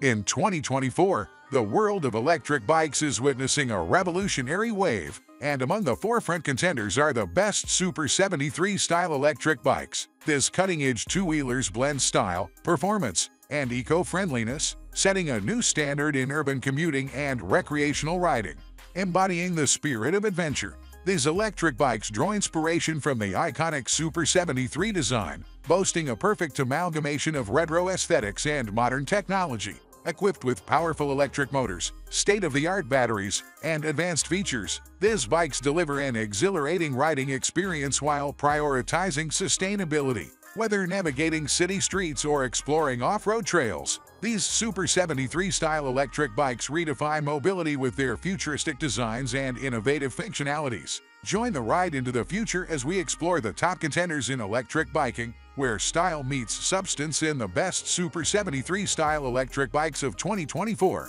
In 2024, the world of electric bikes is witnessing a revolutionary wave, and among the forefront contenders are the best Super 73 style electric bikes. This cutting-edge two-wheelers blend style, performance, and eco-friendliness, setting a new standard in urban commuting and recreational riding. Embodying the spirit of adventure, these electric bikes draw inspiration from the iconic Super 73 design, boasting a perfect amalgamation of retro aesthetics and modern technology. Equipped with powerful electric motors, state-of-the-art batteries, and advanced features, these bikes deliver an exhilarating riding experience while prioritizing sustainability. Whether navigating city streets or exploring off-road trails, these Super 73-style electric bikes redefine mobility with their futuristic designs and innovative functionalities. Join the ride into the future as we explore the top contenders in electric biking, where style meets substance in the best Super 73-style electric bikes of 2024.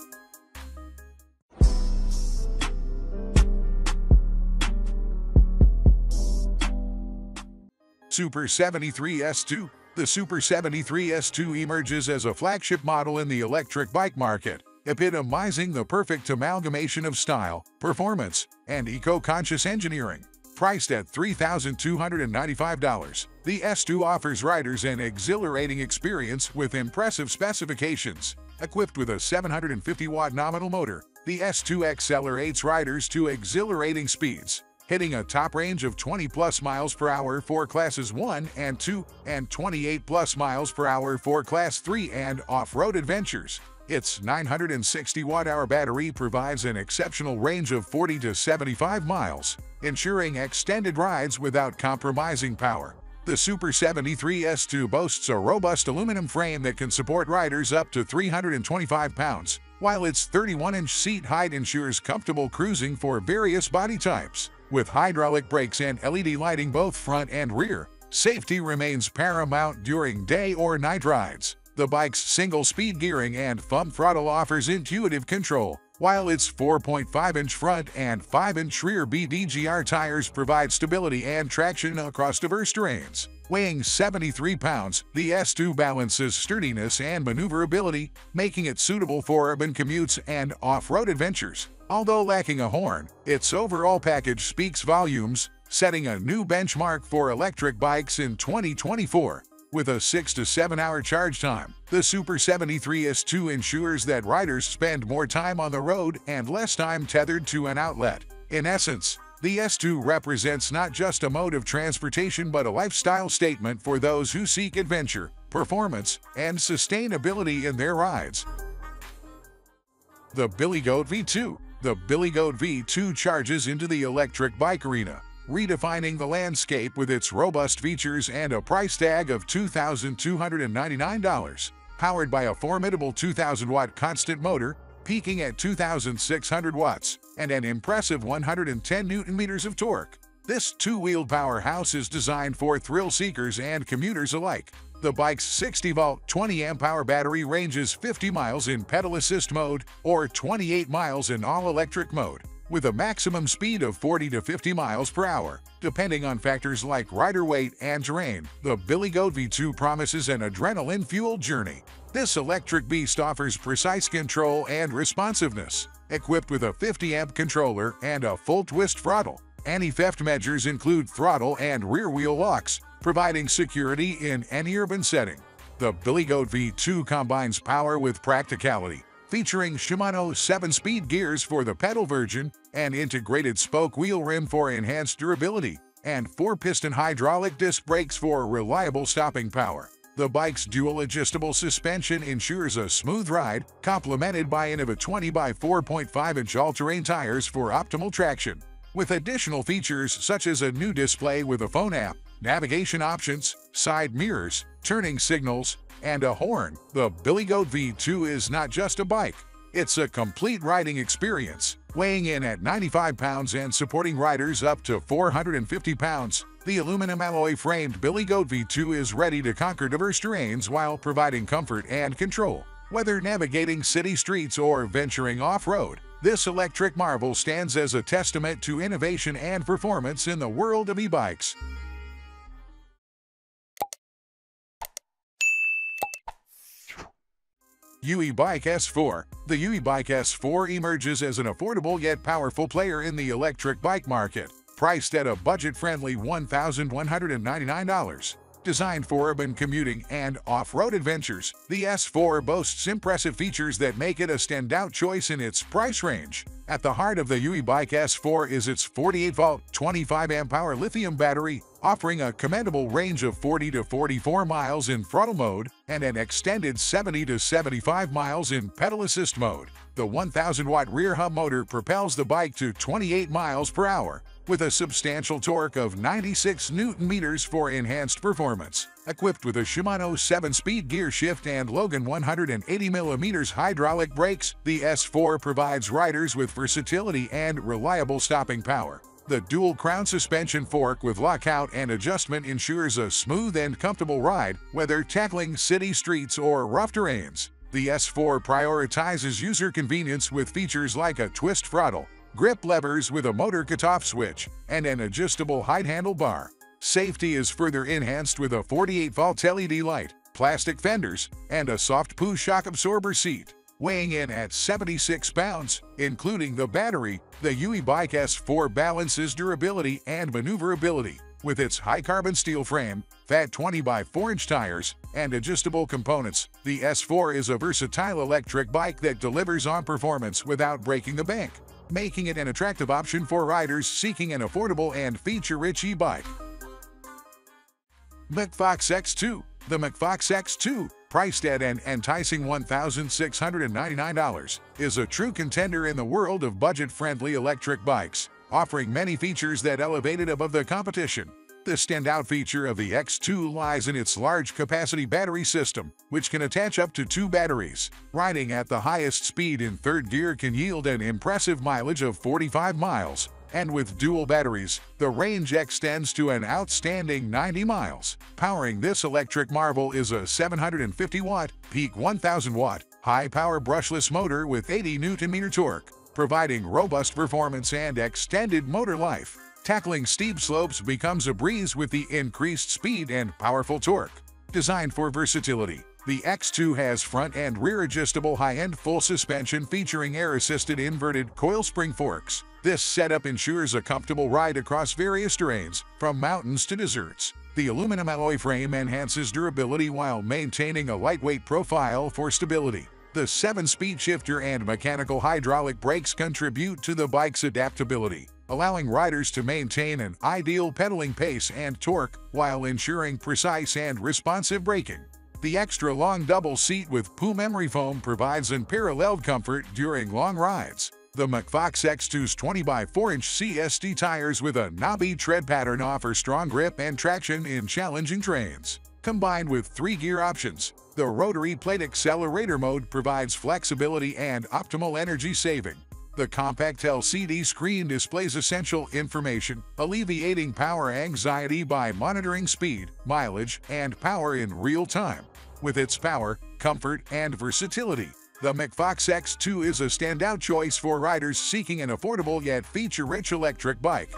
Super 73 S2 The Super 73 S2 emerges as a flagship model in the electric bike market, epitomizing the perfect amalgamation of style, performance, and eco-conscious engineering. Priced at $3,295, the S2 offers riders an exhilarating experience with impressive specifications. Equipped with a 750-watt nominal motor, the S2 accelerates riders to exhilarating speeds, hitting a top range of 20 plus miles per hour for classes 1 and 2 and 28 plus miles per hour for class 3 and off-road adventures. Its 960 watt-hour battery provides an exceptional range of 40 to 75 miles, ensuring extended rides without compromising power. The Super 73 S2 boasts a robust aluminum frame that can support riders up to 325 pounds, while its 31-inch seat height ensures comfortable cruising for various body types. With hydraulic brakes and LED lighting both front and rear, safety remains paramount during day or night rides. The bike's single-speed gearing and thumb throttle offers intuitive control, while its 4.5-inch front and 5-inch rear BDGR tires provide stability and traction across diverse terrains. Weighing 73 pounds, the S2 balances sturdiness and maneuverability, making it suitable for urban commutes and off-road adventures. Although lacking a horn, its overall package speaks volumes, setting a new benchmark for electric bikes in 2024. With a 6 to 7 hour charge time, the Super 73 S2 ensures that riders spend more time on the road and less time tethered to an outlet. In essence, the S2 represents not just a mode of transportation but a lifestyle statement for those who seek adventure, performance, and sustainability in their rides. The Billy Goat V2 The Billy Goat V2 charges into the electric bike arena, redefining the landscape with its robust features and a price tag of $2,299. Powered by a formidable 2,000-watt constant motor, peaking at 2,600 watts, and an impressive 110 newton-meters of torque. This two-wheeled powerhouse is designed for thrill seekers and commuters alike. The bike's 60-volt, 20-amp-hour battery ranges 50 miles in pedal assist mode or 28 miles in all-electric mode with a maximum speed of 40 to 50 miles per hour. Depending on factors like rider weight and terrain, the Billy Goat V2 promises an adrenaline-fueled journey. This electric beast offers precise control and responsiveness. Equipped with a 50-amp controller and a full-twist throttle, anti-theft measures include throttle and rear-wheel locks, providing security in any urban setting. The Billy Goat V2 combines power with practicality, featuring Shimano 7-speed gears for the pedal version, an integrated spoke wheel rim for enhanced durability, and 4-piston hydraulic disc brakes for reliable stopping power. The bike's dual adjustable suspension ensures a smooth ride, complemented by an 20 by 4.5-inch all-terrain tires for optimal traction. With additional features such as a new display with a phone app, navigation options, side mirrors, turning signals, and a horn, the Billy Goat V2 is not just a bike. It's a complete riding experience. Weighing in at 95 pounds and supporting riders up to 450 pounds, the aluminum alloy-framed Billy Goat V2 is ready to conquer diverse terrains while providing comfort and control. Whether navigating city streets or venturing off-road, this electric marvel stands as a testament to innovation and performance in the world of e-bikes. UE Bike S4 The UE Bike S4 emerges as an affordable yet powerful player in the electric bike market, priced at a budget-friendly $1,199. Designed for urban commuting and off-road adventures, the S4 boasts impressive features that make it a standout choice in its price range. At the heart of the UE Bike S4 is its 48-volt, 25-amp-hour lithium battery, offering a commendable range of 40 to 44 miles in throttle mode and an extended 70 to 75 miles in pedal assist mode. The 1000-watt rear hub motor propels the bike to 28 miles per hour, with a substantial torque of 96 newton meters for enhanced performance. Equipped with a Shimano 7-speed gear shift and Logan 180mm hydraulic brakes, the S4 provides riders with versatility and reliable stopping power. The dual crown suspension fork with lockout and adjustment ensures a smooth and comfortable ride, whether tackling city streets or rough terrains. The S4 prioritizes user convenience with features like a twist throttle, grip levers with a motor cutoff switch, and an adjustable height handlebar. Safety is further enhanced with a 48-volt LED light, plastic fenders, and a soft PU shock absorber seat. Weighing in at 76 pounds, including the battery, the UE Bike S4 balances durability and maneuverability. With its high-carbon steel frame, fat 20 by 4-inch tires, and adjustable components, the S4 is a versatile electric bike that delivers on performance without breaking the bank making it an attractive option for riders seeking an affordable and feature-rich e-bike. MacFox X2 The MacFox X2, priced at an enticing $1,699, is a true contender in the world of budget-friendly electric bikes, offering many features that elevate it above the competition. The standout feature of the X2 lies in its large capacity battery system, which can attach up to two batteries. Riding at the highest speed in third gear can yield an impressive mileage of 45 miles, and with dual batteries, the range extends to an outstanding 90 miles. Powering this electric marvel is a 750-watt, peak 1,000-watt, high-power brushless motor with 80 newton-meter torque, providing robust performance and extended motor life. Tackling steep slopes becomes a breeze with the increased speed and powerful torque. Designed for versatility, the X2 has front and rear adjustable high-end full suspension featuring air-assisted inverted coil spring forks. This setup ensures a comfortable ride across various terrains, from mountains to deserts. The aluminum alloy frame enhances durability while maintaining a lightweight profile for stability. The 7-speed shifter and mechanical hydraulic brakes contribute to the bike's adaptability allowing riders to maintain an ideal pedaling pace and torque while ensuring precise and responsive braking. The extra long double seat with PU memory foam provides unparalleled comfort during long rides. The MacFox X2's 20x4-inch CST tires with a knobby tread pattern offer strong grip and traction in challenging terrains. Combined with three gear options, the rotary plate accelerator mode provides flexibility and optimal energy saving. The compact LCD screen displays essential information, alleviating power anxiety by monitoring speed, mileage, and power in real time. With its power, comfort, and versatility, the MacFox X2 is a standout choice for riders seeking an affordable yet feature-rich electric bike.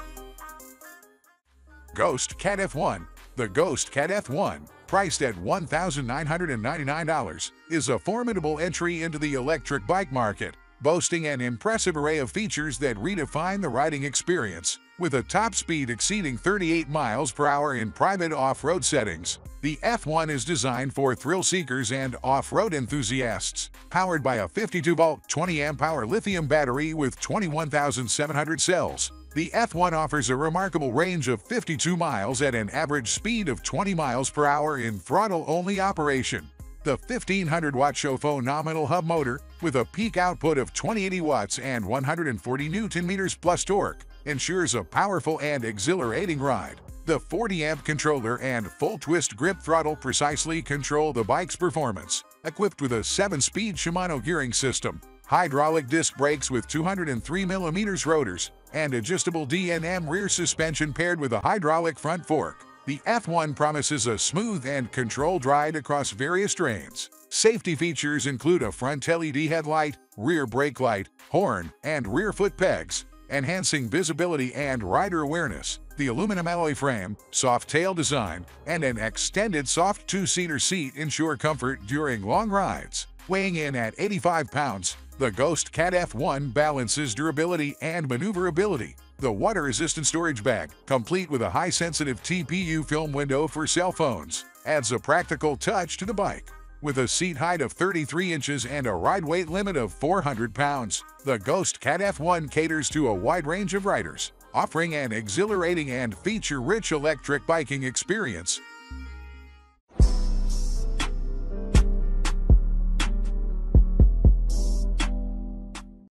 Ghost Cat F1 The Ghost Cat F1, priced at $1,999, is a formidable entry into the electric bike market boasting an impressive array of features that redefine the riding experience. With a top speed exceeding 38 miles per hour in private off-road settings, the F1 is designed for thrill seekers and off-road enthusiasts. Powered by a 52-volt, 20-amp-hour lithium battery with 21,700 cells, the F1 offers a remarkable range of 52 miles at an average speed of 20 miles per hour in throttle-only operation. The 1500 watt Shofo nominal hub motor, with a peak output of 2080 watts and 140 newton meters plus torque, ensures a powerful and exhilarating ride. The 40 amp controller and full twist grip throttle precisely control the bike's performance. Equipped with a 7-speed Shimano gearing system, hydraulic disc brakes with 203mm rotors, and adjustable DNM rear suspension paired with a hydraulic front fork, the F1 promises a smooth and controlled ride across various terrains. Safety features include a front LED headlight, rear brake light, horn, and rear foot pegs, enhancing visibility and rider awareness. The aluminum alloy frame, soft tail design, and an extended soft two-seater seat ensure comfort during long rides. Weighing in at 85 pounds, the Ghost Cat F1 balances durability and maneuverability. The water-resistant storage bag, complete with a high-sensitive TPU film window for cell phones, adds a practical touch to the bike. With a seat height of 33 inches and a ride weight limit of 400 pounds, the Ghost Cat F1 caters to a wide range of riders, offering an exhilarating and feature-rich electric biking experience.